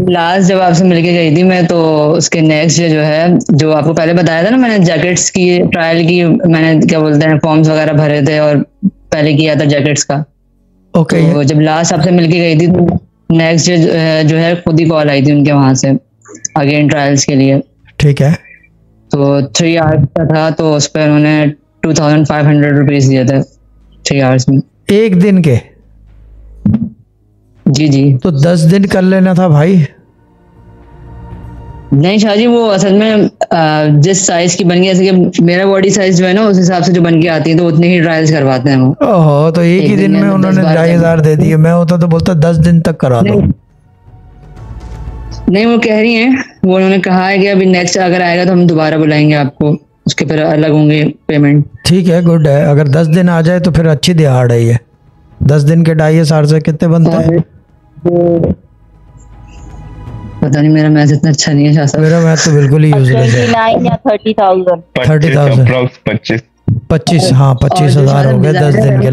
Last जब आपसे मिलके गई थी मैं तो उसके नेक्स्ट डे जो है जो आपको पहले बताया था ना मैंने जैकेट्स की ट्रायल की मैंने क्या बोलते हैं फॉर्म्स वगैरह भरे थे और पहले किया था जैकेट्स का। Okay okay. तो जब लास्ट आपसे मिलके गई थी तो नेक्स्ट डे जो है खुद ही कॉल आई थी उनके वहाँ से अगेन ट्रायल्स के लिए। ठीक है। तो थ्री आवर्स का था तो उस पर उन्होंने two thousand five hundred rupees दिए थे थ्री आवर्स में। एक दिन के? जी जी। तो दस दिन कर लेना था भाई। नहीं शाहजी वो असल में जिस साइज़ की बन गई जैसे कि मेरा बॉडी साइज़ जो है ना उस हिसाब से जो बन के आती है तो उतने ही ट्रायल्स करवाते हैं वो। ओहो तो एक एक ही दिन दिन में उन्होंने ढाई हज़ार दे दिए। मैं होता तो बोलता दस दिन तक करा दो। नहीं नहीं वो कह रही हैं वो उन्होंने कहा है कि अभी नेक्स्ट अगर आएगा तो हम दोबारा बुलाएँगे आपको। उसके फिर अलग होंगे पेमेंट ठीक है गुड है। अगर दस दिन आ जाए तो फिर अच्छी दिहाड़ है ये। दस दिन के ढाई हज़ार से कितने बनते हैं पता नहीं मेरा मैथ इतना अच्छा नहीं है शाह मेरा मैथ तो बिल्कुल ही यूजलेस है। ट्वेंटी नाइन या thirty thousand thirty thousand approx पच्चीस। पच्चीस हाँ पच्चीस हज़ार हो गए दस दिन के